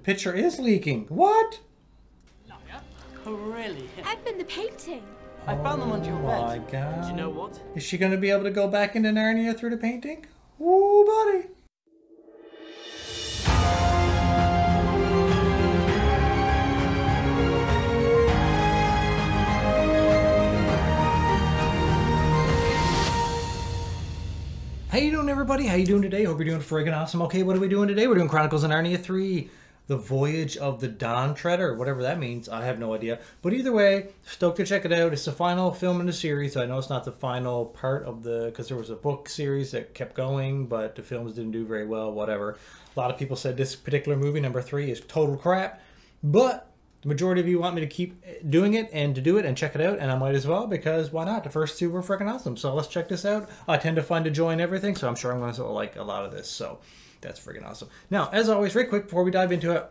picture is leaking. What? Really? Edmund, the painting. I found them under your Oh my bed. god. Do you know what? Is she going to be able to go back into Narnia through the painting? Ooh, buddy. How you doing, everybody? How you doing today? Hope you're doing friggin' awesome. Okay, what are we doing today? We're doing Chronicles of Narnia 3, The Voyage of the Dawn Treader, whatever that means. I have no idea. But either way, stoked to check it out. It's the final film in the series. I know it's not the final part of the, because there was a book series that kept going, but the films didn't do very well, whatever. A lot of people said this particular movie, number three, is total crap. But the majority of you want me to keep doing it and to do it and check it out, and I might as well because why not? The first two were freaking awesome. So let's check this out. I tend to find a joy in everything, so I'm sure I'm going to like a lot of this. So that's freaking awesome. Now, as always, very quick before we dive into it,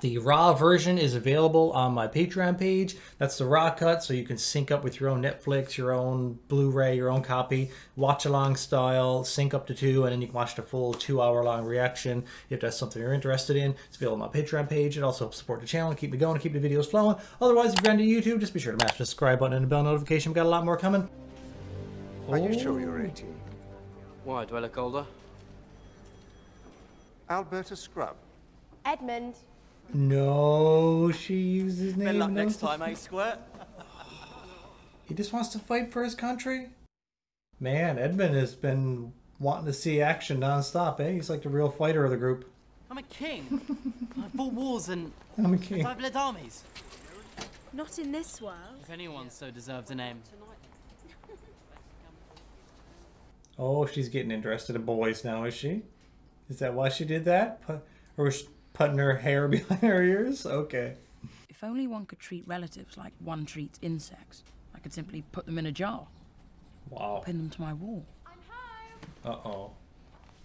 the raw version is available on my Patreon page. That's the raw cut, so you can sync up with your own Netflix, your own Blu-ray, your own copy, watch along style, sync up to two, and then you can watch the full two-hour-long reaction if that's something you're interested in. It's available on my Patreon page. It also helps support the channel, and keep me going, and keep the videos flowing. Otherwise, if you're into YouTube, just be sure to mash the subscribe button and the bell notification. We've got a lot more coming. Are you sure you're 18? Why, do I look older? Alberta Scrubb. Edmund. No, she uses his name. Better luck next time, eh, Squirt? He just wants to fight for his country. Man, Edmund has been wanting to see action nonstop, eh? He's like the real fighter of the group. I'm a king. I've fought wars and I'm a king. I've led armies. Not in this world. If anyone so deserves a name. Oh, she's getting interested in boys now, is she? Is that why she did that? Put, or was she putting her hair behind her ears? Okay. If only one could treat relatives like one treats insects, I could simply put them in a jar, Wow. pin them to my wall. Uh oh.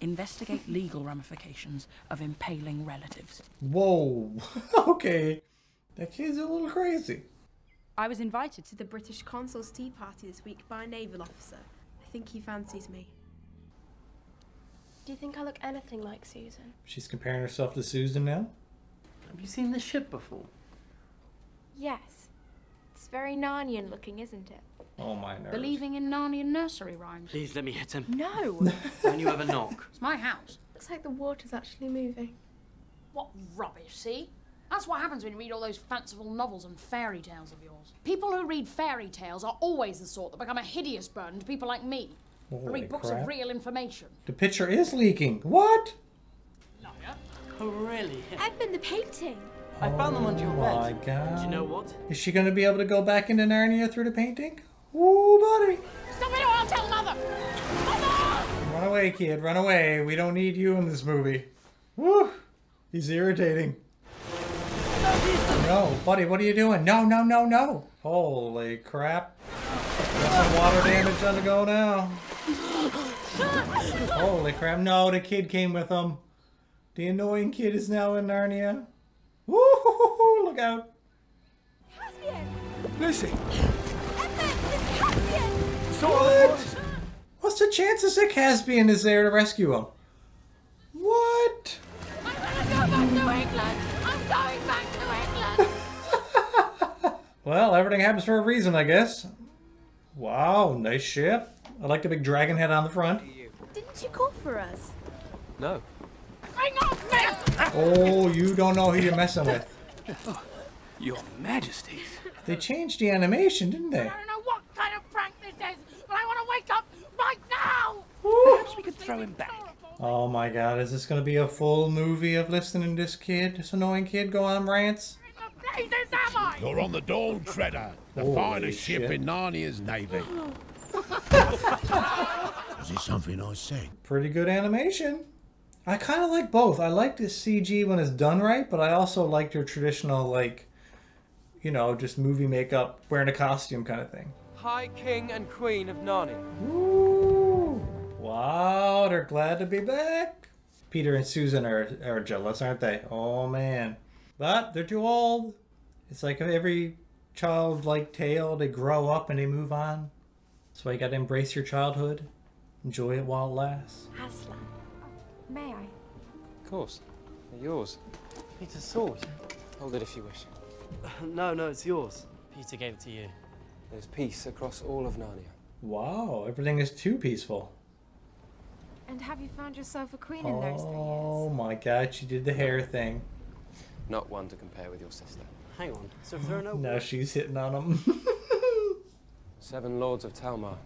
Investigate legal ramifications of impaling relatives. Whoa. okay. That kid's a little crazy. I was invited to the British consul's tea party this week by a naval officer. I think he fancies me. Do you think I look anything like Susan? She's comparing herself to Susan now. Have you seen this ship before? Yes. It's very Narnian looking, isn't it? Oh my nerves. Believing in Narnian nursery rhymes. Please let me hit him. No! Don't you ever knock. It's my house. Looks like the water's actually moving. What rubbish, see? That's what happens when you read all those fanciful novels and fairy tales of yours. People who read fairy tales are always the sort that become a hideous burden to people like me. Who Holy read books crap. of real information. The picture is leaking. What? Oh, really? Edmund, the painting. I found them under your bed. Oh my god. Do you know what? Is she going to be able to go back into Narnia through the painting? Ooh, buddy. Stop it or I'll tell mother! Mother! Run away, kid. Run away. We don't need you in this movie. Woo. He's irritating. No, buddy, what are you doing? No, no, no, no. Holy crap. Got some water damage on the go now. Holy crap. No, the kid came with him. The annoying kid is now in Narnia. Woo! Look out. Caspian! Lucy! Edmund! What? What's the chances that Caspian is there to rescue him? What? I'm gonna go back to England! I'm going back to England! Well, everything happens for a reason, I guess. Wow, nice ship. I like the big dragon head on the front. Didn't you call for us? No. Hang on, man! Oh, you don't know who you're messing with. Your Majesties. They changed the animation, didn't they? I don't know what kind of prank this is, but I want to wake up right now! Perhaps we could throw him back. Oh my god, is this gonna be a full movie of listening to this kid, this annoying kid, go on rants? Jesus, am I? You're on the Dawn Treader, the Holy finest ship shit. in Narnia's navy. Was it something I said? Pretty good animation. I kind of like both. I like the CG when it's done right, but I also like your traditional, like, you know, just movie makeup, wearing a costume kind of thing. High King and Queen of Narnia. Ooh. Wow, they're glad to be back. Peter and Susan are, are jealous, aren't they? Oh man. But they're too old. It's like every childlike tale, they grow up and they move on. That's why you gotta embrace your childhood. Enjoy it while it lasts. Aslan. May I? Of course. They're yours. Peter's sword. Hold it if you wish. No, no, it's yours. Peter gave it to you. There's peace across all of Narnia. Wow, everything is too peaceful. And have you found yourself a queen in those three Oh years? Oh my god, she did the hair thing. Not one to compare with your sister. Hang on. So if there are no Now she's hitting on him. Seven lords of Telmar.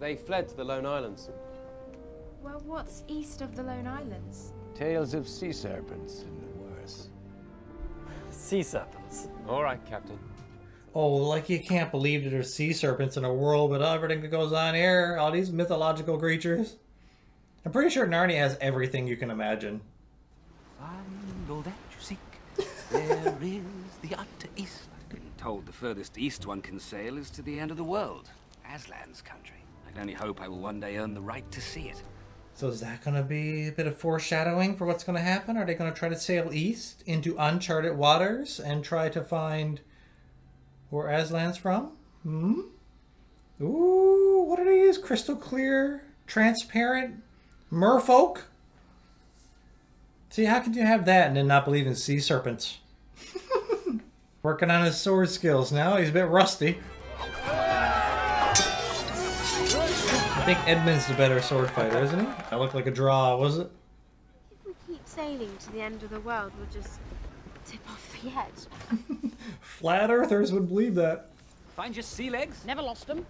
They fled to the Lone Islands. Well, what's east of the Lone Islands? Tales of sea serpents and worse. sea serpents. All right, Captain. oh, like you can't believe that there's sea serpents in a world with everything that goes on here, all these mythological creatures. I'm pretty sure Narnia has everything you can imagine. Find all that you seek. There is the utter east. Told the furthest east one can sail is to the end of the world, Aslan's country. I can only hope I will one day earn the right to see it. So is that going to be a bit of foreshadowing for what's going to happen? Are they going to try to sail east into uncharted waters and try to find where Aslan's from? Hmm? Ooh, what are these? Crystal clear, transparent merfolk? See, how can you have that and then not believe in sea serpents? Working on his sword skills now. He's a bit rusty. I think Edmund's the better sword fighter, isn't he? I look like a draw, was it? If we keep sailing to the end of the world, we'll just tip off the edge. Flat earthers would believe that. Find your sea legs? Never lost them.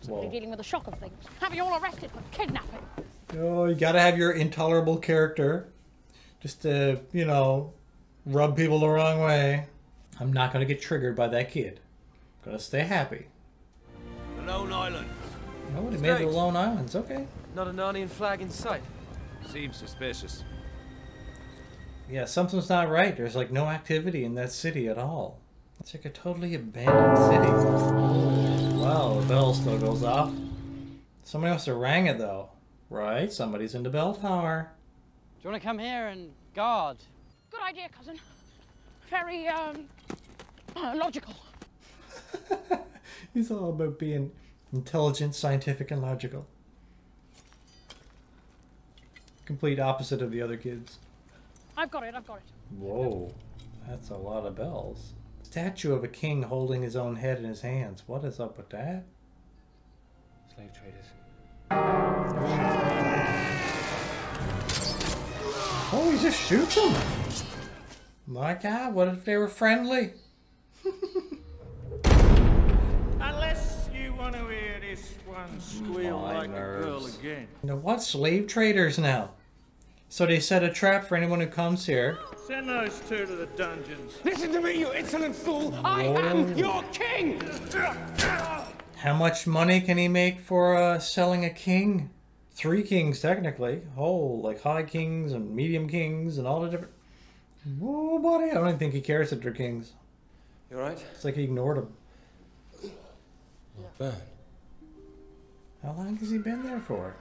Simply Whoa. dealing with the shock of things. Have you all arrested for kidnapping? Oh, you gotta have your intolerable character. Just to, you know, rub people the wrong way. I'm not gonna get triggered by that kid. I'm gonna stay happy. The Lone Island. Oh, they made the Lone Islands, okay. Not a Narnian flag in sight. Seems suspicious. Yeah, something's not right. There's like no activity in that city at all. It's like a totally abandoned city. Wow, the bell still goes off. Somebody must have rang it though. Right? Somebody's in the bell tower. Do you want to come here and guard? Good idea, cousin. Very, um, uh, logical. He's all about being intelligent, scientific, and logical. Complete opposite of the other kids. I've got it, I've got it. Whoa, that's a lot of bells. Statue of a king holding his own head in his hands. What is up with that? Slave traders. Oh, he just shoots him. My God, what if they were friendly? Unless you want to hear this one squeal My like a girl nerves. again. You know what? Slave traders now. So they set a trap for anyone who comes here. Send those two to the dungeons. Listen to me, you insolent fool! I am your king! How much money can he make for uh, selling a king? Three kings, technically. Oh, like high kings and medium kings and all the different. Whoa, buddy! I don't even think he cares that they're kings. You alright? It's like he ignored them. Burn. How long has he been there for?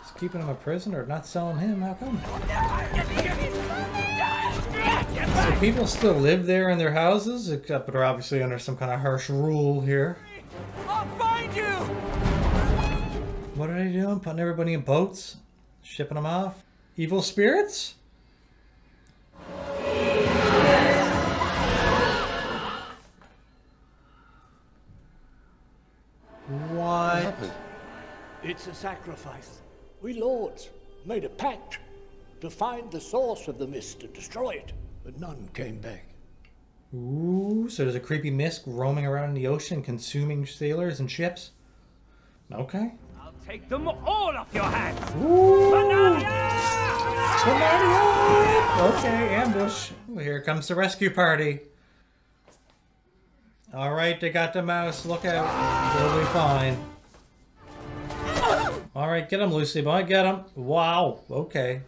Just keeping him a prisoner, not selling him. How come? So people still live there in their houses, except they're obviously under some kind of harsh rule here. I'll find you! What are they doing? Putting everybody in boats? Shipping them off? Evil spirits? What? It's a sacrifice. We lords made a pact to find the source of the mist and destroy it, but none came back. Ooh, so there's a creepy mist roaming around in the ocean, consuming sailors and ships? Okay. I'll take them all off your hands! Okay, ambush. Well, here comes the rescue party. All right, they got the mouse. Look out. They'll be fine. All right, get him, Lucy boy. Get him. Wow. Okay.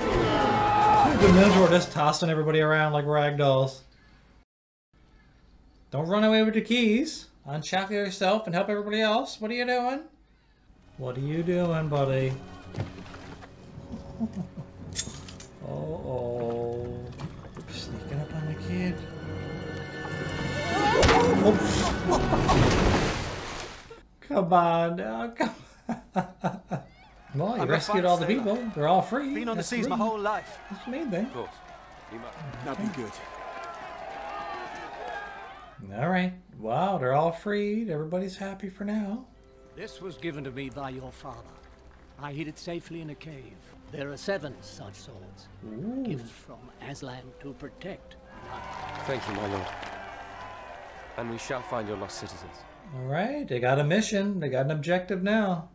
The Minotaur just tossing everybody around like rag dolls. Don't run away with the keys. Unshackle yourself and help everybody else. What are you doing? What are you doing, buddy? Oh, oh. come on now, come Well, you I'm rescued all the sailor. people. They're all free. Been on the seas my whole life. That's the main thing. Of course. You. That'd be good. All right. Wow, they're all freed. Everybody's happy for now. This was given to me by your father. I hid it safely in a cave. There are seven such swords. Gifts from Aslan to protect. Thank you, my lord. And we shall find your lost citizens. All right, they got a mission. They got an objective now.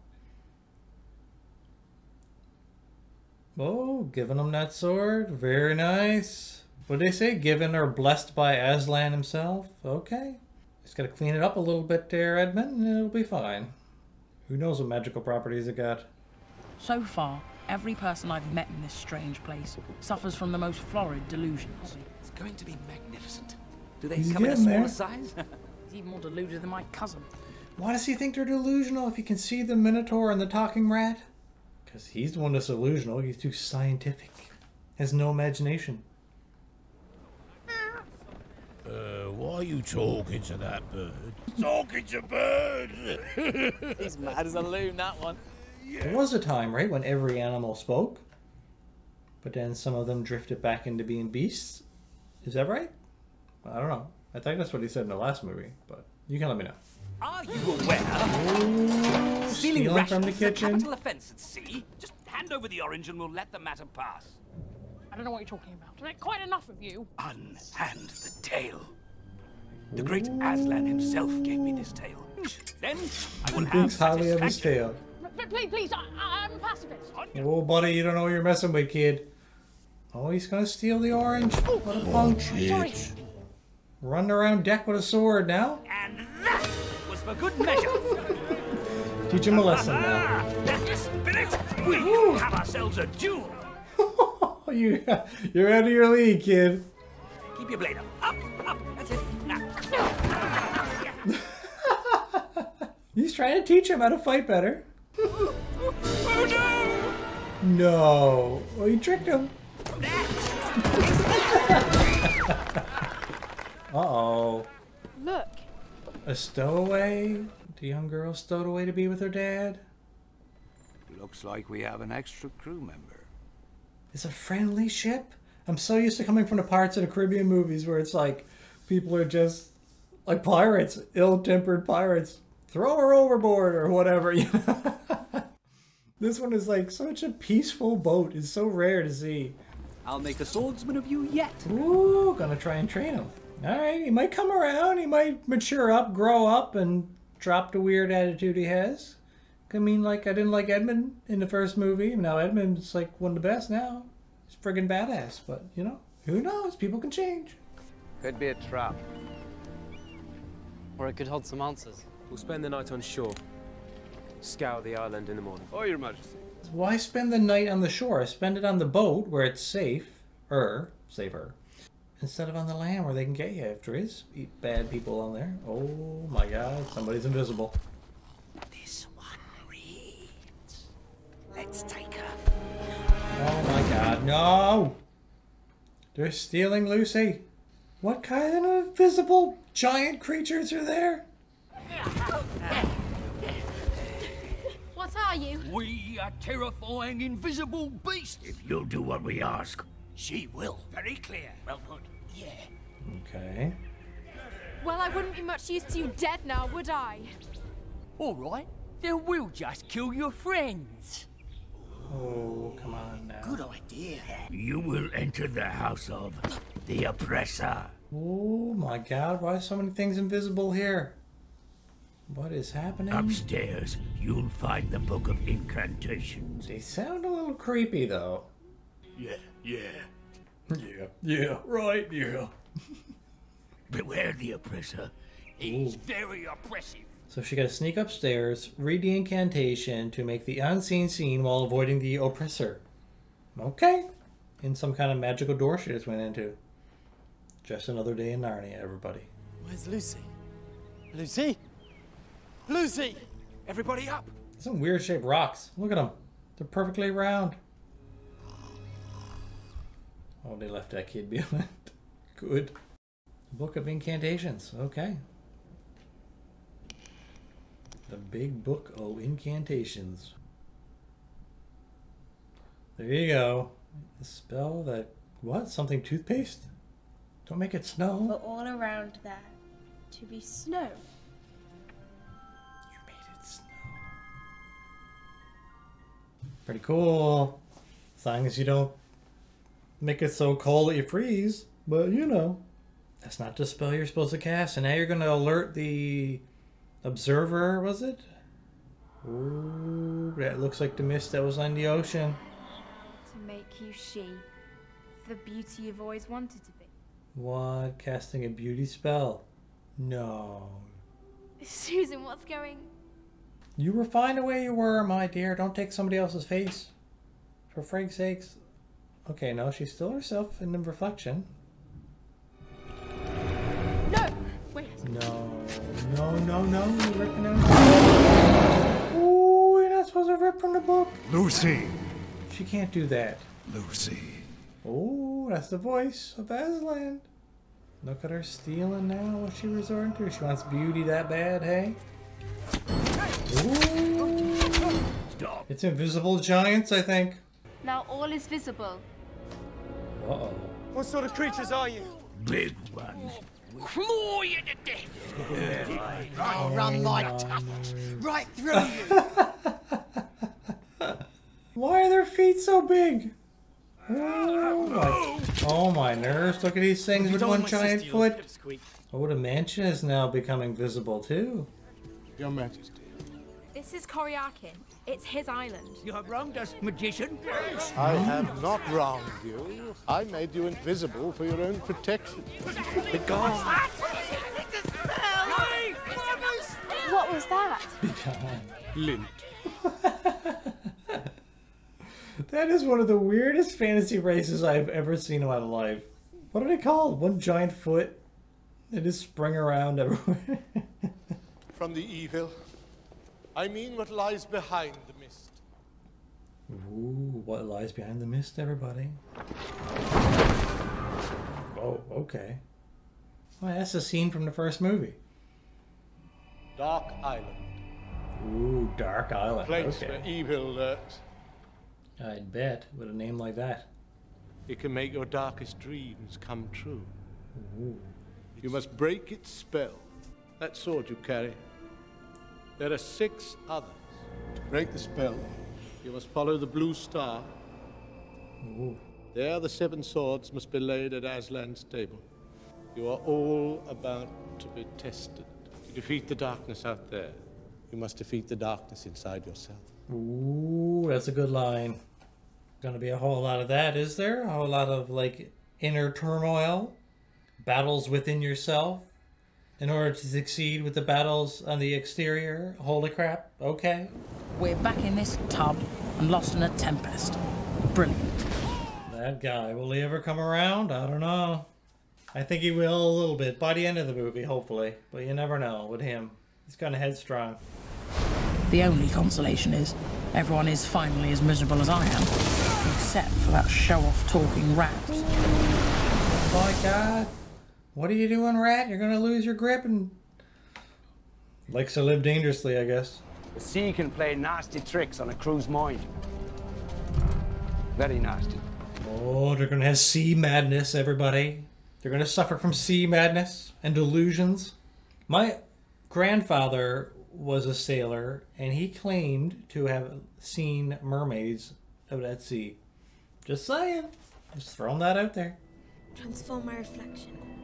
Oh, giving them that sword. Very nice. What did they say? Given or blessed by Aslan himself? Okay. Just gotta clean it up a little bit there, Edmund, and it'll be fine. Who knows what magical properties it got? So far, every person I've met in this strange place suffers from the most florid delusions. It's going to be magnificent. Do they He's come in a getting smaller there. size? He's even more deluded than my cousin. Why does he think they're delusional if he can see the Minotaur and the talking rat? Because he's the one that's delusional. He's too scientific. Has no imagination. Uh, why are you talking to that bird? Talking to birds! He's mad as a loon, that one. There was a time, right, when every animal spoke, but then some of them drifted back into being beasts. Is that right? I don't know. I think that's what he said in the last movie, but you can let me know. Are you aware? Ooh, Stealing stealing from the is a kitchen. capital offence at sea. Just hand over the orange and we'll let the matter pass. I don't know what you're talking about. I've had quite enough of you. Unhand the tail. The great Aslan himself gave me this tale. Then I will have highly of his satisfaction. tail. But please, please, I, I, I'm a pacifist. Oh, buddy, you don't know who you're messing with, kid. Oh, he's gonna steal the orange. What a oh, punk. Sorry. Running around deck with a sword now. And that was for good measure. Teach him a lesson now. Ah, that's the spirit. We have ourselves a duel. You, you're out of your league, kid. Keep your blade up. Up, up. That's it. Now. He's trying to teach him how to fight better. Oh no! No. Well, you tricked him. Uh-oh. Look, A stowaway? The young girl stowed away to be with her dad? Looks like we have an extra crew member. It's a friendly ship? I'm so used to coming from the Pirates of the Caribbean movies where it's like people are just like pirates, ill-tempered pirates. Throw her overboard or whatever. you know? this one is like such a peaceful boat. It's so rare to see. I'll make a swordsman of you yet. Ooh, gonna try and train him. All right, he might come around. He might mature up, grow up, and drop the weird attitude he has. I mean, like I didn't like Edmund in the first movie. Now Edmund's like one of the best now. He's friggin' badass. But you know, who knows? People can change. Could be a trap. Or it could hold some answers. We'll spend the night on shore. Scour the island in the morning. Oh, Your Majesty. Why spend the night on the shore? I spend it on the boat where it's safe, er, safer, instead of on the land where they can get you if there is bad people on there. Oh my God, somebody's invisible. This one reads. Let's take her. Oh my god, no! They're stealing Lucy. What kind of invisible giant creatures are there? what are you? We are terrifying invisible beasts. If you'll do what we ask, she will. Very clear. Well put. Yeah. Okay. Well, I wouldn't be much use to you dead now, would I? All right. Then we'll just kill your friends. Oh, come on now. Good idea. You will enter the house of the oppressor. Oh my god, why are so many things invisible here? What is happening? Upstairs, you'll find the Book of Incantations. They sound a little creepy though. Yeah, yeah. Yeah, yeah, right, yeah. Beware the oppressor. He's very oppressive. So she got to sneak upstairs, read the incantation to make the unseen seen while avoiding the oppressor. Okay. In some kind of magical door she just went into. Just another day in Narnia, everybody. Where's Lucy? Lucy? Lucy! Everybody up. Some weird shaped rocks. Look at them. They're perfectly round. Oh, they left that kid behind. Good. Book of Incantations. Okay. The Big Book of Incantations. There you go. The spell that what? Something toothpaste? Don't make it snow. For all around there to be snow. You made it snow. Pretty cool. As long as you don't make it so cold that you freeze. But you know. That's not the spell you're supposed to cast. And now you're gonna alert the observer, was it? Ooh, that looks like the mist that was on the ocean. To make you she, the beauty you've always wanted to be. What? Casting a beauty spell? No. Susan, what's going? You were fine the way you were, my dear. Don't take somebody else's face. For Frank's sakes. Okay, no, she's still herself in the reflection. No! Wait. No, no, no, no. You're ripping out. Ooh, you're not supposed to rip from the book. Lucy. She can't do that. Lucy. Oh, that's the voice of Aslan. Look at her stealing now. What's she resorting to? She wants beauty that bad, hey? Ooh. It's invisible giants, I think. Now all is visible. Uh oh. What sort of creatures are you? Big ones. Claw you to death. I'll run my tussles right through you. Why are their feet so big? Oh my, oh my nerves. Look at these things with one giant foot. Oh, the mansion is now becoming visible too. Your Majesty. This is Coriakin. It's his island. You have wronged us, magician. I have not wronged you. I made you invisible for your own protection. Begone. What was that? Lint. That is one of the weirdest fantasy races I've ever seen in my life. What are they called? One giant foot? They just spring around everywhere. From the evil. I mean what lies behind the mist. Ooh, what lies behind the mist, everybody? Oh, okay. Well, that's a scene from the first movie. Dark Island. Ooh, Dark Island. Place okay. where evil lurks. I'd bet with a name like that. It can make your darkest dreams come true. Ooh. You must break its spell. That sword you carry. There are six others. To break the spell, you must follow the blue star. Ooh. There, the seven swords must be laid at Aslan's table. You are all about to be tested. To defeat the darkness out there, you must defeat the darkness inside yourself. Ooh, that's a good line. Gonna be a whole lot of that, is there? A whole lot of like inner turmoil, battles within yourself, in order to succeed with the battles on the exterior. Holy crap! Okay. We're back in this tub and lost in a tempest. Brilliant. That guy, will he ever come around? I don't know. I think he will a little bit by the end of the movie, hopefully. But you never know with him. He's kind of headstrong. The only consolation is everyone is finally as miserable as I am, except for that show-off talking rat. Oh my god. What are you doing, rat? You're gonna lose your grip and. Likes to live dangerously, I guess. The sea can play nasty tricks on a crew's mind. Very nasty. Oh, they're gonna have sea madness, everybody. They're gonna suffer from sea madness and delusions. My grandfather was a sailor, and he claimed to have seen mermaids out at sea. Just saying. Just throwing that out there. Transform my reflection.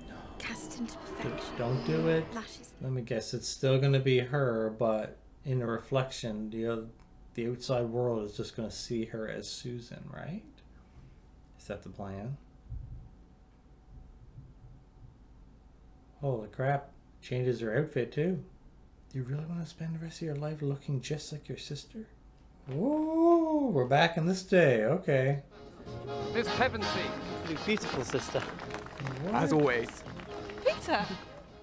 Cast into perfection. Don't do it. Lashes. Let me guess. It's still gonna be her, but in the reflection, the oth- the outside world is just gonna see her as Susan, right? Is that the plan? Holy crap! Changes her outfit too. Do you really want to spend the rest of your life looking just like your sister? Whoa, we're back in this day. Okay. Miss Pevensie. You beautiful sister. What? As always. Peter!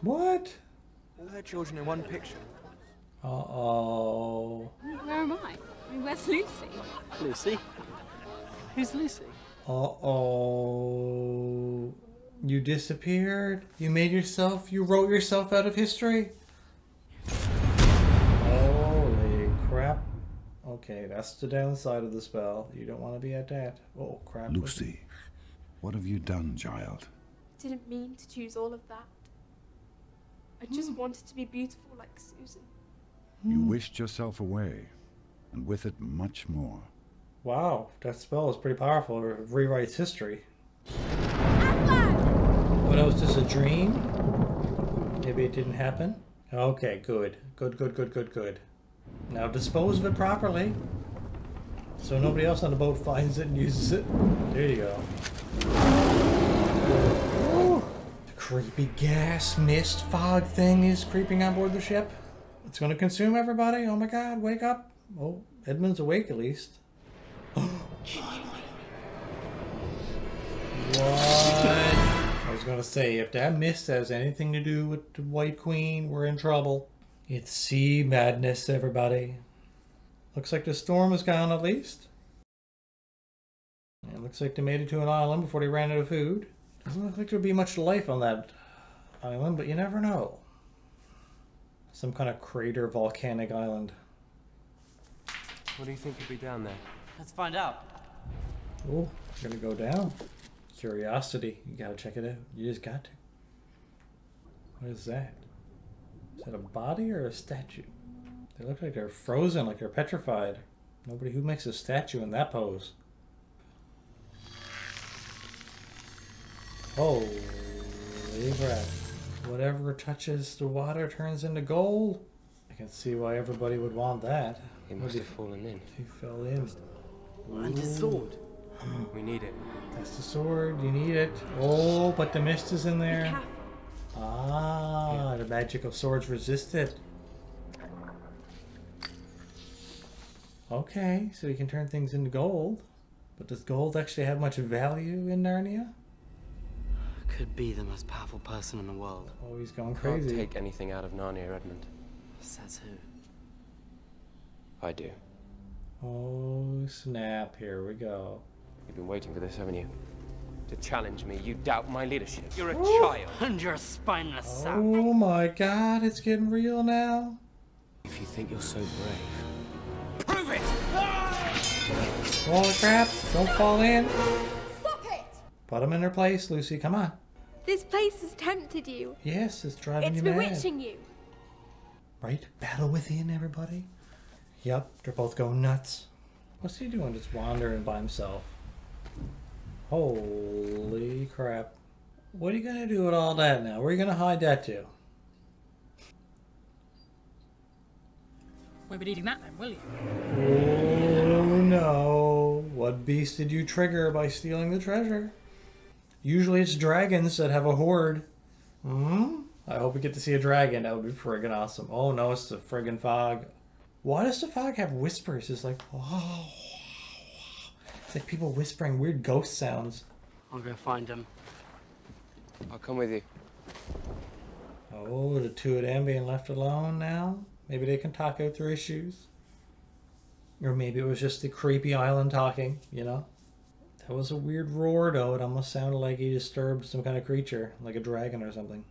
What? All her children in one picture. Uh oh. Where am I? I mean, where's Lucy? Lucy? Who's Lucy? Uh oh. You disappeared? You made yourself, you wrote yourself out of history? Holy crap. Okay, that's the downside of the spell. You don't want to be at that. Oh, crap. Lucy, what have you done, child? Didn't mean to choose all of that. I just hmm. wanted to be beautiful like Susan. You hmm. wished yourself away, and with it much more. Wow, that spell is pretty powerful. It rewrites history. What else was just a dream? Maybe it didn't happen? Okay, good. Good, good, good, good, good. Now dispose of it properly. So nobody else on the boat finds it and uses it. There you go. Creepy gas mist fog thing is creeping on board the ship. It's gonna consume everybody. Oh my god, wake up. Oh, Edmund's awake at least. I was gonna say, if that mist has anything to do with the White Queen, we're in trouble. It's sea madness, everybody. Looks like the storm is gone at least. It looks like they made it to an island before they ran out of food. Doesn't look like there'd be much life on that island, but you never know. Some kind of crater volcanic island. What do you think could be down there? Let's find out. Oh, we're gonna go down. Curiosity. You gotta check it out. You just got to. What is that? Is that a body or a statue? They look like they're frozen, like they're petrified. Nobody who makes a statue in that pose. Holy crap. Whatever touches the water turns into gold. I can see why everybody would want that. He must have fallen in. He fell in. And his sword. We need it. That's the sword. You need it. Oh, but the mist is in there. Ah, the magic of swords resisted. Okay, so you can turn things into gold. But does gold actually have much value in Narnia? Could be the most powerful person in the world. Oh, he's going crazy! Can't take anything out of Narnia, Edmund. Says who? I do. Oh, snap. Here we go. You've been waiting for this, haven't you? To challenge me. You doubt my leadership. You're a Ooh. child. And you're a spineless sap. Oh my god, it's getting real now. If you think you're so brave. Prove it! Holy crap, don't fall in. Stop it! Put them in their place, Lucy. Come on. This place has tempted you. Yes, it's driving It's you mad. bewitching you. Right? Battle within, everybody. Yep, they're both going nuts. What's he doing just wandering by himself? Holy crap. What are you gonna do with all that now? Where are you gonna hide that to? We'll be eating that then, will you? Oh no. What beast did you trigger by stealing the treasure? Usually it's dragons that have a hoard. Hmm? I hope we get to see a dragon. That would be friggin' awesome. Oh no, it's the friggin' fog. Why does the fog have whispers? It's like, oh. It's like people whispering weird ghost sounds. I'll go find him. I'll come with you. Oh, the two of them being left alone now? Maybe they can talk out their issues. Or maybe it was just the creepy island talking, you know? That was a weird roar, though. It almost sounded like he disturbed some kind of creature, like a dragon or something.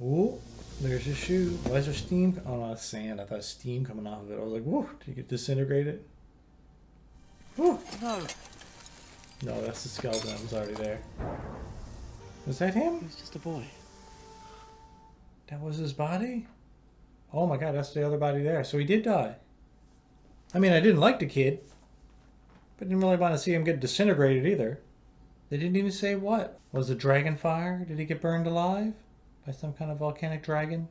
Ooh, there's his shoe. Why is there steam? Oh, no, it's sand. I thought steam coming off of it. I was like, whoa, did you get disintegrated? Whew. No. No, that's the skeleton that was already there. Was that him? He's just a boy. That was his body? Oh my god, that's the other body there. So he did die. I mean, I didn't like the kid, but didn't really want to see him get disintegrated either. They didn't even say what. Was it dragon fire? Did he get burned alive? By some kind of volcanic dragon?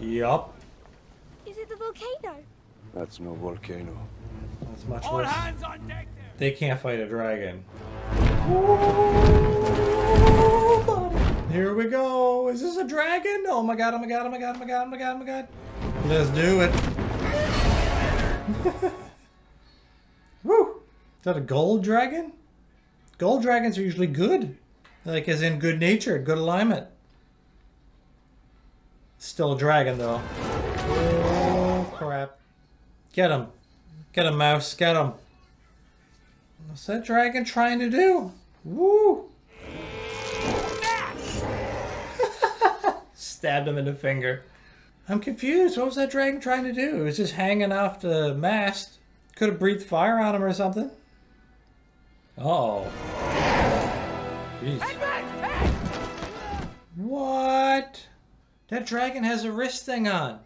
Yup. Is it the volcano? That's no volcano. That's much All worse. hands on deck there. They can't fight a dragon. Here we go. Is this a dragon? Oh my god, oh my god, oh my god, oh my god, oh my god, oh my god. Let's do it. Is that a gold dragon? Gold dragons are usually good. Like as in good nature, good alignment. Still a dragon though. Oh crap. Get him. Get him, mouse. Get him. What's that dragon trying to do? Woo! Stabbed him in the finger. I'm confused. What was that dragon trying to do? It was just hanging off the mast. Could have breathed fire on him or something. Oh. Jeez. What? That dragon has a wrist thing on.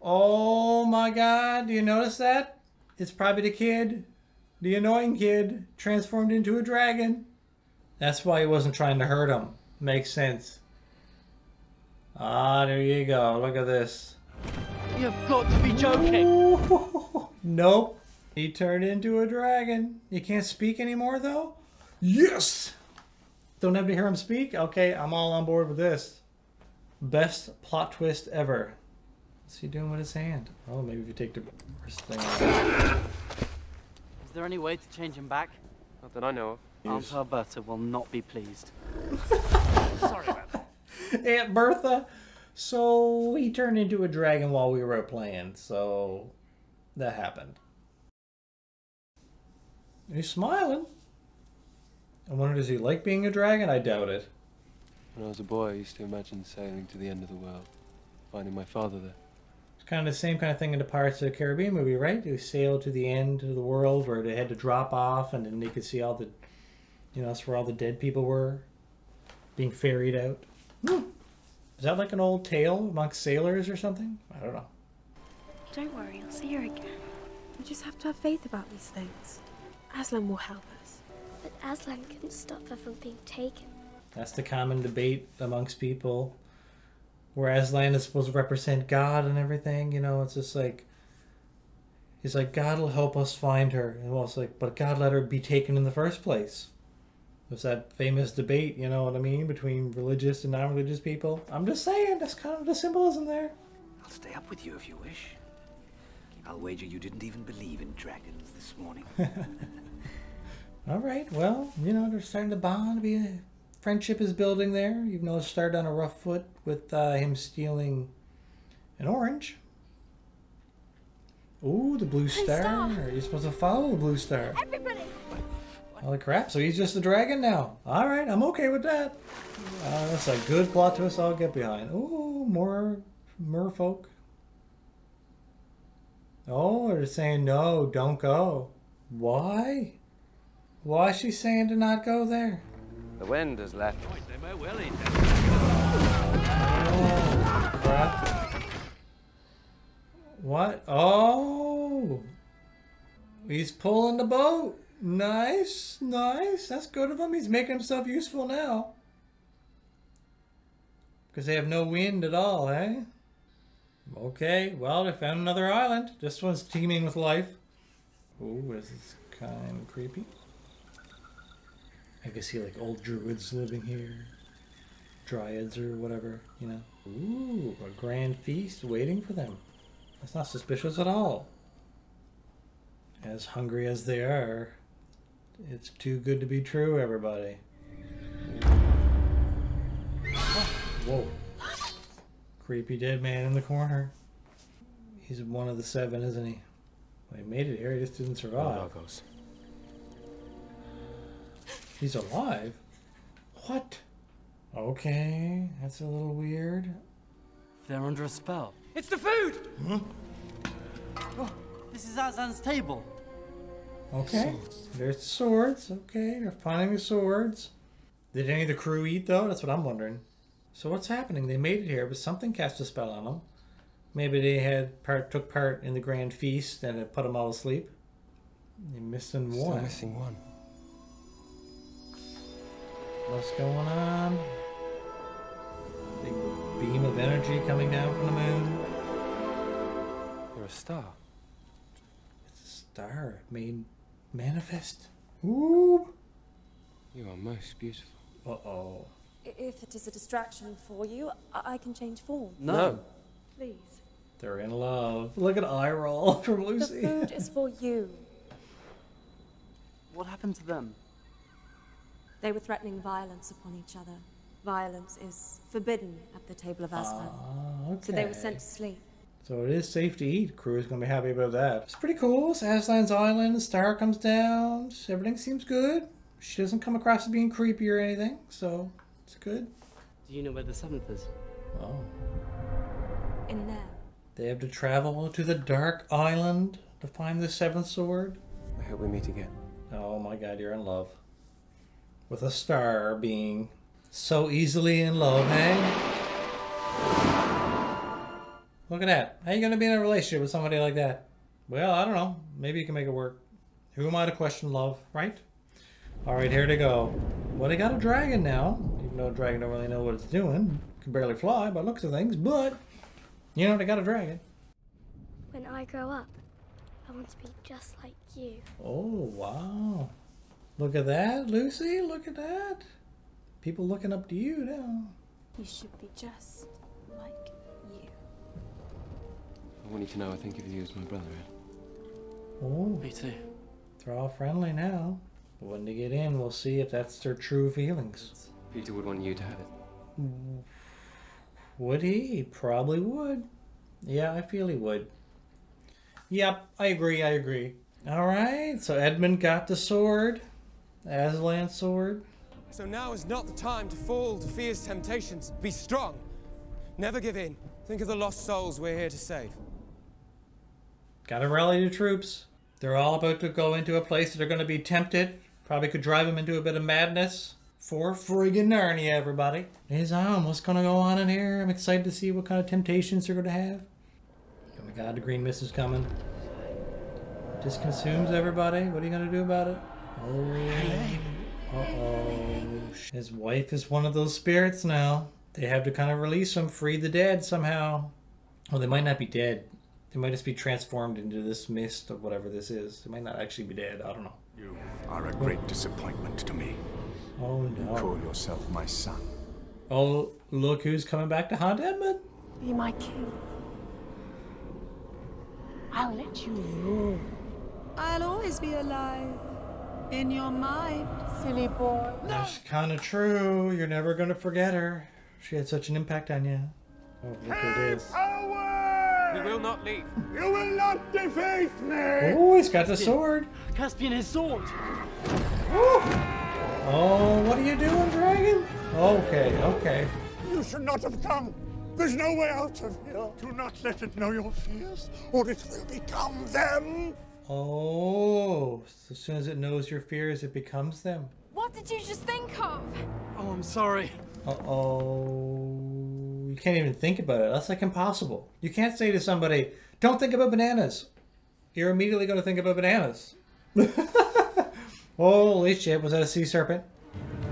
Oh my god, do you notice that? It's probably the kid, the annoying kid, transformed into a dragon. That's why he wasn't trying to hurt him. Makes sense. Ah, there you go. Look at this. You've got to be joking. Nope. He turned into a dragon. You can't speak anymore, though? Yes! Don't have to hear him speak? Okay, I'm all on board with this. Best plot twist ever. What's he doing with his hand? Oh, maybe if you take the wrist thing. Is there any way to change him back? Not that I know of. Aunt Alberta will not be pleased. Sorry about that. Aunt Bertha. So he turned into a dragon while we were playing, so that happened. He's smiling. I wonder, does he like being a dragon? I doubt it. When I was a boy, I used to imagine sailing to the end of the world, finding my father there. It's kind of the same kind of thing in the Pirates of the Caribbean movie, right? They sailed to the end of the world where they had to drop off and then they could see all the, you know, that's where all the dead people were being ferried out. Hmm. Is that like an old tale amongst sailors or something? I don't know. Don't worry, I'll see her again. We just have to have faith about these things. Aslan will help us. But Aslan couldn't stop her from being taken. That's the common debate amongst people. Where Aslan is supposed to represent God and everything, you know, it's just like he's like, God will help us find her. And well it's like, but God let her be taken in the first place. There's that famous debate, you know what I mean, between religious and non religious people. I'm just saying, that's kind of the symbolism there. I'll stay up with you if you wish. I'll wager you didn't even believe in dragons this morning. All right, well, you know, they're starting to bond. Be a friendship is building there, even though it started on a rough foot with uh, him stealing an orange. Ooh, the blue star. star. You're supposed to follow the blue star. Everybody! Holy crap, so he's just a dragon now. Alright, I'm okay with that. Uh, that's a good plot twist I'll get behind. Ooh, more merfolk. Oh, they're saying no, don't go. Why? Why is she saying to not go there? The wind has left. Oh, crap. What? Oh! He's pulling the boat. Nice, nice. That's good of him. He's making himself useful now. Because they have no wind at all, eh? Okay, well, they found another island. This one's teeming with life. Ooh, this is kind of creepy. I can see like old druids living here. Dryads or whatever, you know. Ooh, a grand feast waiting for them. That's not suspicious at all. As hungry as they are, it's too good to be true, everybody. Whoa. Creepy dead man in the corner. He's one of the seven, isn't he? Well, he made it here, he just didn't survive. He's alive? What? Okay, that's a little weird. They're under a spell. It's the food! Hmm? Oh, this is Aslan's table. Okay, there's swords. Okay, they're finding the swords. Did any of the crew eat though? That's what I'm wondering. So what's happening? They made it here, but something cast a spell on them. Maybe they had part took part in the grand feast and it put them all asleep. You're missing Still one. missing one. What's going on? Big beam of energy coming down from the moon. You're a star. It's a star made manifest. Ooh. You are most beautiful. Uh oh. If it is a distraction for you, I, I can change form. No. Please. They're in love. Look at eye roll from Lucy. The Lucy. food is for you. What happened to them? They were threatening violence upon each other. Violence is forbidden at the table of Aslan. Ah, So they were sent to sleep. So it is safe to eat. Crew is gonna be happy about that. It's pretty cool. It's Aslan's Island. The star comes down. Everything seems good. She doesn't come across as being creepy or anything, so it's good. Do you know where the seventh is? Oh. In there. They have to travel to the Dark Island to find the seventh sword. I hope we meet again. Oh my god, you're in love. With a star being so easily in love, hey? Look at that. How you gonna be in a relationship with somebody like that? Well, I don't know. Maybe you can make it work. Who am I to question love, right? Alright, here they go. Well, they got a dragon now. Even though a dragon don't really know what it's doing. Can barely fly by looks of things, but you know, they got a dragon. When I grow up, I want to be just like you. Oh, wow. Look at that, Lucy. Look at that. People looking up to you now. You should be just like you. I want you to know I think of you as my brother, Ed. Oh. Me too. They're all friendly now. But when they get in, we'll see if that's their true feelings. Peter would want you to have it. Would he? He probably would. Yeah, I feel he would. Yep, I agree, I agree. Alright, so Edmund got the sword. Aslan's sword. So now is not the time to fall to fear's temptations. Be strong. Never give in. Think of the lost souls we're here to save. Gotta rally the troops. They're all about to go into a place that they're gonna be tempted. Probably could drive them into a bit of madness. For friggin' Narnia, everybody. His arm, what's gonna go on in here? I'm excited to see what kind of temptations they're gonna have. Oh my god, the green mist is coming. Just consumes everybody. What are you gonna do about it? Oh. Uh-oh. His wife is one of those spirits now. They have to kind of release him, free the dead somehow. Well, they might not be dead. They might just be transformed into this mist of whatever this is. They might not actually be dead. I don't know. You are a great disappointment to me. Oh no. You call yourself my son. Oh, look who's coming back to haunt Edmund. Be my king. I'll let you rule. I'll always be alive. In your mind, silly boy. That's kind of true. You're never going to forget her. She had such an impact on you. Oh, look who it is. We will not leave. You will not defeat me! Oh, he's got the sword. Caspian, his sword. What are you doing, dragon? Okay, okay. You should not have come. There's no way out of here. Do not let it know your fears, or it will become them. Oh, so as soon as it knows your fears, it becomes them. What did you just think of? Oh, I'm sorry. Uh-oh. You can't even think about it. That's like impossible. You can't say to somebody, don't think about bananas. You're immediately going to think about bananas. Holy shit, was that a sea serpent?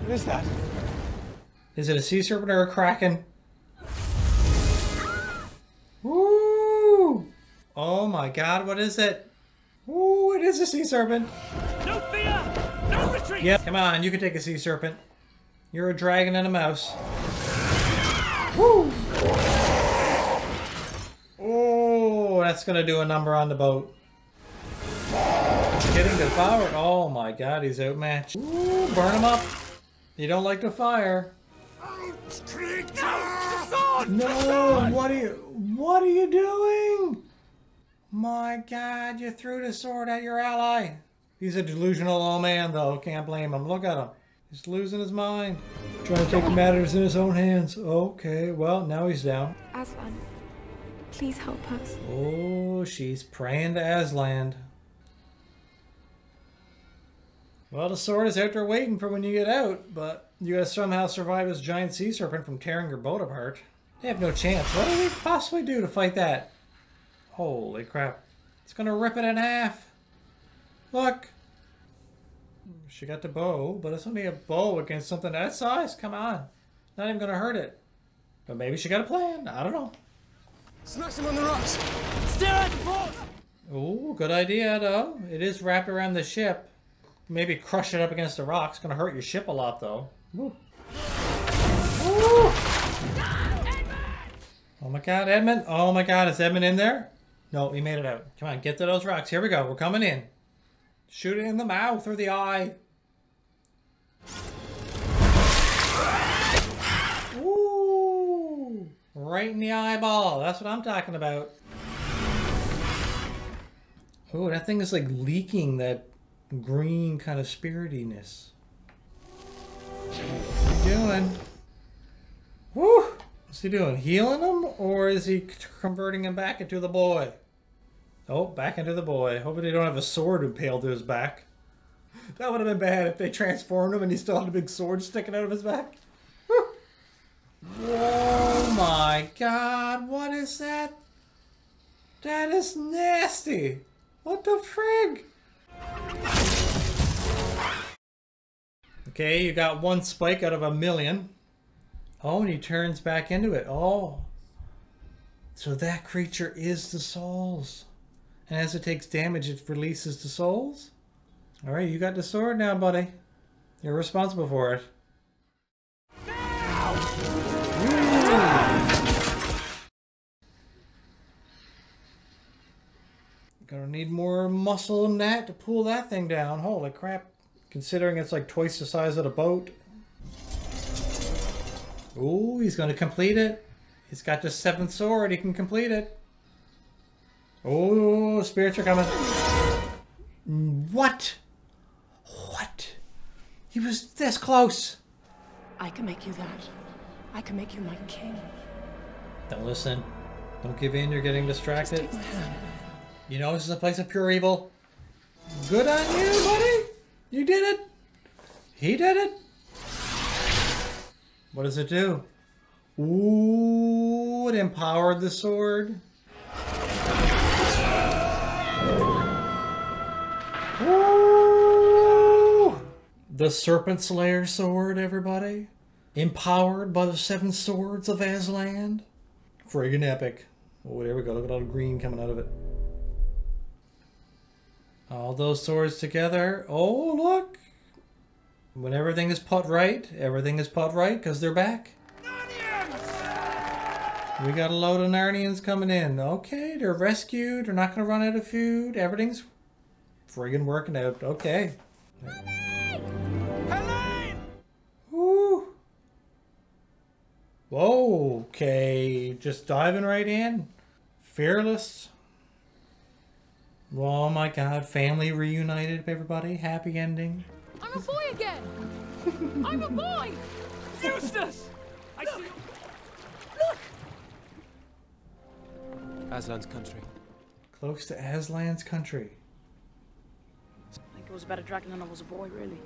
What is that? Is it a sea serpent or a kraken? Woo! Oh my god, what is it? Ooh, it is a sea serpent. No fear! No retreat! Yep, come on, you can take a sea serpent. You're a dragon and a mouse. Woo! Oh, that's gonna do a number on the boat. Getting devoured. Oh my god, he's outmatched. Ooh, burn him up. You don't like the fire. No, what are you what are you doing? My god, you threw the sword at your ally. He's a delusional old man though, can't blame him. Look at him. He's losing his mind. Trying to take matters in his own hands. Okay, well, now he's down. Aslan, please help us. Oh, she's praying to Aslan. Well, the sword is out there waiting for when you get out, but you gotta somehow survive this giant sea serpent from tearing your boat apart. They have no chance. What do we possibly do to fight that? Holy crap. It's gonna rip it in half. Look. She got the bow, but it's only a bow against something that size. Come on. Not even gonna hurt it. But maybe she got a plan. I don't know. Smash him on the rocks. Steer at the boat. Oh, good idea though. It is wrapped around the ship. Maybe crush it up against the rocks. Gonna hurt your ship a lot though. Woo. Woo. Oh my god, Edmund. Oh my god, is Edmund in there? No, he made it out. Come on, get to those rocks. Here we go. We're coming in. Shoot it in the mouth or the eye. Ooh. Right in the eyeball. That's what I'm talking about. Oh, that thing is like leaking that green kind of spiritiness. What are you doing? Woo! What's he doing? Healing him? Or is he converting him back into the boy? Oh, back into the boy. Hoping they don't have a sword impaled to his back. That would have been bad if they transformed him and he still had a big sword sticking out of his back. oh my god, what is that? That is nasty. What the frig? Okay, you got one spike out of a million. Oh, and he turns back into it. Oh. So that creature is the souls. And as it takes damage, it releases the souls? Alright, you got the sword now, buddy. You're responsible for it. Gonna need more muscle than that to pull that thing down. Holy crap. Considering it's like twice the size of the boat. Ooh, he's gonna complete it. He's got the seventh sword, he can complete it. Oh, spirits are coming. What? What? He was this close. I can make you that. I can make you my king. Don't listen. Don't give in, you're getting distracted. You know this is a place of pure evil. Good on you, buddy. You did it. He did it. What does it do? Ooh, it empowered the sword. Ooh. The Serpent Slayer sword, everybody. Empowered by the seven swords of Aslan. Friggin' epic. Oh, there we go. Look at all the green coming out of it. All those swords together. Oh, look. When everything is put right, everything is put right because they're back. We got a load of Narnians coming in. Okay, they're rescued. They're not going to run out of food. Everything's friggin' working out. Okay. Helene! Woo. Whoa, okay. Just diving right in. Fearless. Oh my god, family reunited, everybody. Happy ending. I'm a boy again! I'm a boy! Eustace! I see. Look! Aslan's country. Close to Aslan's country. I think it was better dragon than I was a boy, really.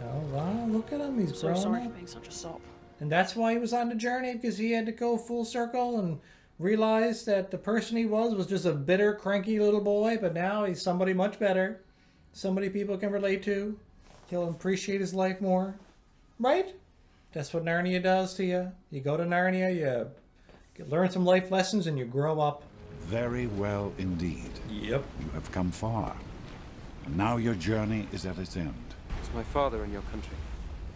Oh wow, look at him. He's so grown sorry up. for being such a sop. And that's why he was on the journey, because he had to go full circle and realize that the person he was was just a bitter, cranky little boy, but now he's somebody much better. Somebody people can relate to. He'll appreciate his life more. Right? That's what Narnia does to you. You go to Narnia, you get- learn some life lessons, and you grow up. Very well indeed. Yep. You have come far. And now your journey is at its end. Is my father in your country?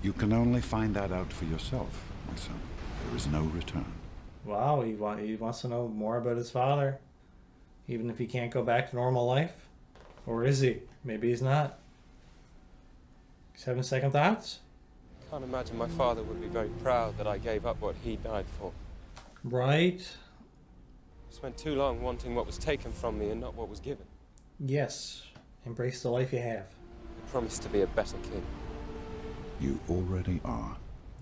You can only find that out for yourself, my son. There is no return. Wow, he, wa- he wants to know more about his father. Even if he can't go back to normal life. Or is he? Maybe he's not. He's having second thoughts? Can't imagine my father would be very proud that I gave up what he died for. Right. Spent too long wanting what was taken from me and not what was given. Yes. Embrace the life you have. I promised to be a better kid. You already are.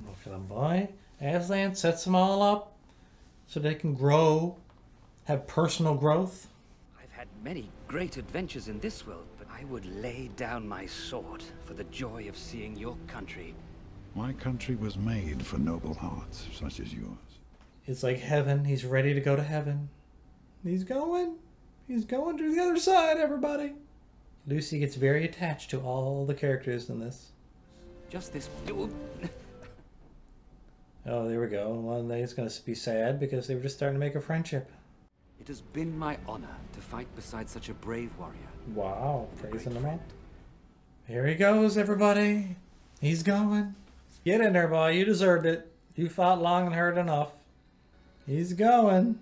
Look at them, boy. Aslan sets them all up so they can grow, have personal growth. I've had many great adventures in this world, but I would lay down my sword for the joy of seeing your country. My country was made for noble hearts such as yours. It's like heaven. He's ready to go to heaven. He's going. He's going to the other side, everybody. Lucy gets very attached to all the characters in this. Just this. Oh, there we go. One day it's going to be sad because they were just starting to make a friendship. It has been my honor to fight beside such a brave warrior. Wow, praising him up. Here he goes, everybody. He's going. Get in there, boy. You deserved it. You fought long and hard enough. He's going.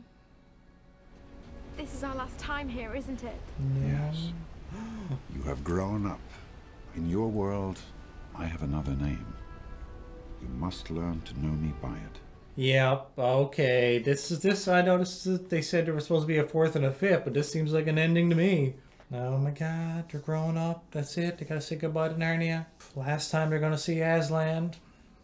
This is our last time here, isn't it? Yes. You have grown up. In your world, I have another name. You must learn to know me by it. Yep. Okay. This is this. I noticed that they said there was supposed to be a fourth and a fifth, but this seems like an ending to me. Oh my God, they're growing up. That's it. They gotta say goodbye to Narnia. Last time they're gonna see Aslan.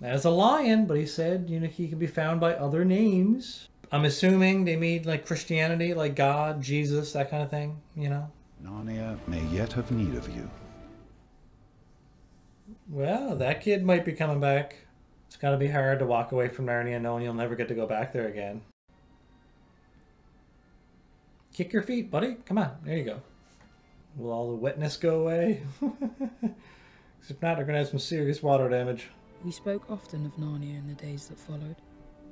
as a lion, but he said, you know, he can be found by other names. I'm assuming they mean like Christianity, like God, Jesus, that kind of thing, you know? Narnia may yet have need of you. Well, that kid might be coming back. It's gotta be hard to walk away from Narnia knowing you'll never get to go back there again. Kick your feet, buddy. Come on, there you go. Will all the wetness go away? if not, they're gonna have some serious water damage. We spoke often of Narnia in the days that followed.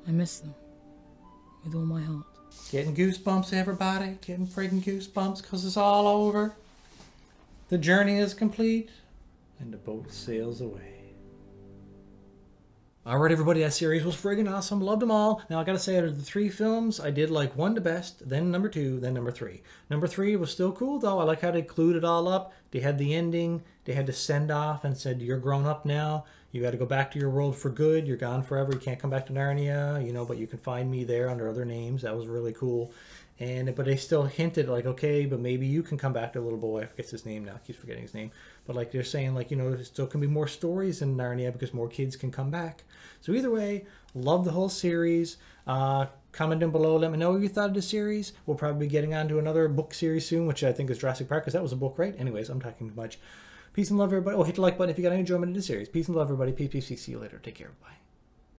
I miss them. With all my heart. Getting goosebumps, everybody. Getting freaking goosebumps because it's all over. The journey is complete, and the boat sails away. Alright, everybody, that series was friggin' awesome. Loved them all. Now, I gotta say, out of the three films, I did like one the best, then number two, then number three. Number three was still cool, though. I like how they clued it all up. They had the ending, they had to send off and said, You're grown up now. You got to go back to your world for good. You're gone forever. You can't come back to Narnia, you know, but you can find me there under other names. That was really cool. And but they still hinted like, okay, but maybe you can come back to little boy. I forget his name now. I keep forgetting his name. But like they're saying, like you know, there still can be more stories in Narnia because more kids can come back. So either way, love the whole series. Uh, comment down below. Let me know what you thought of the series. We'll probably be getting on to another book series soon, which I think is Jurassic Park, because that was a book, right? Anyways, I'm talking too much. Peace and love, everybody. Oh, hit the like button if you got any enjoyment in the series. Peace and love, everybody. Peace, peace, peace. See you later. Take care. Bye.